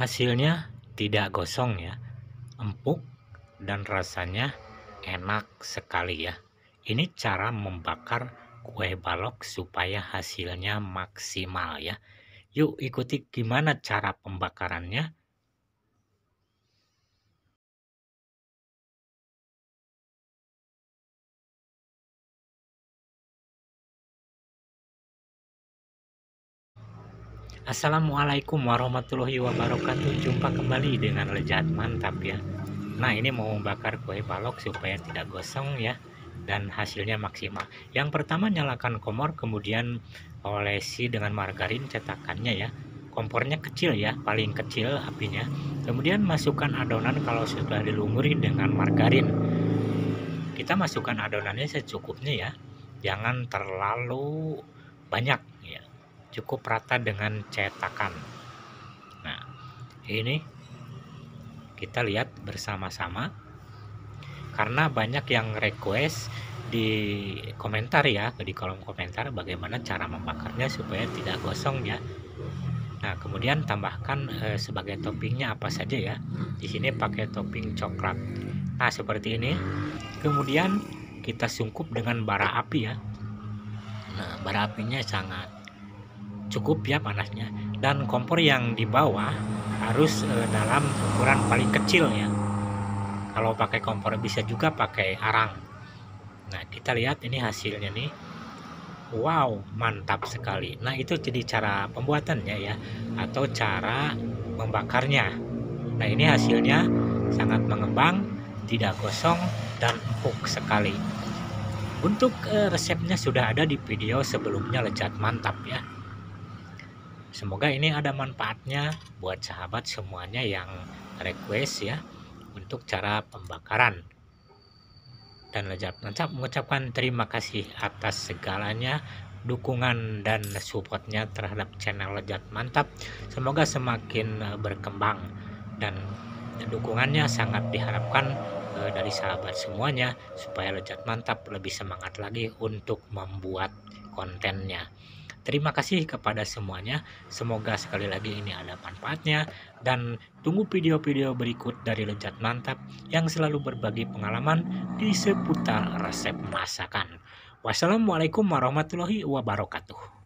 Hasilnya tidak gosong ya, empuk dan rasanya enak sekali ya. Ini cara membakar kue balok supaya hasilnya maksimal ya. Yuk ikuti gimana cara pembakarannya. Assalamualaikum warahmatullahi wabarakatuh. Jumpa kembali dengan lezat mantap ya. Nah ini mau membakar kue balok supaya tidak gosong ya Dan hasilnya maksimal. Yang pertama nyalakan kompor Kemudian olesi dengan margarin cetakannya ya. Kompornya kecil ya Paling kecil apinya. Kemudian masukkan adonan kalau sudah dilumuri dengan margarin. Kita masukkan adonannya secukupnya ya. Jangan terlalu banyak. ya cukup rata dengan cetakan nah ini kita lihat bersama-sama karena banyak yang request di komentar ya di kolom komentar bagaimana cara membakarnya supaya tidak gosong ya Nah, kemudian tambahkan eh, sebagai toppingnya apa saja ya. Di sini pakai topping coklat. Nah, seperti ini. Kemudian kita sungkup dengan bara api ya. Nah, bara apinya sangat cukup ya panasnya. Dan kompor yang di bawah harus e, dalam ukuran paling kecil ya. Kalau pakai kompor bisa juga pakai arang. Nah kita lihat ini hasilnya nih. Wow mantap sekali. Nah itu jadi cara pembuatannya ya atau cara membakarnya. Nah ini hasilnya sangat mengembang tidak gosong dan empuk sekali. Untuk e, resepnya sudah ada di video sebelumnya lezat mantap ya Semoga ini ada manfaatnya buat sahabat semuanya yang request ya untuk cara pembakaran. Dan Mantap mengucapkan terima kasih atas segalanya dukungan dan supportnya terhadap channel Lejat Mantap. Semoga semakin eh, berkembang dan dukungannya sangat diharapkan eh, dari sahabat semuanya supaya Lejat Mantap lebih semangat lagi untuk membuat kontennya. Terima kasih kepada semuanya. Semoga sekali lagi ini ada manfaatnya dan tunggu video-video berikut dari Lejat Mantap yang selalu berbagi pengalaman di seputar resep masakan. Wassalamualaikum warahmatullahi wabarakatuh.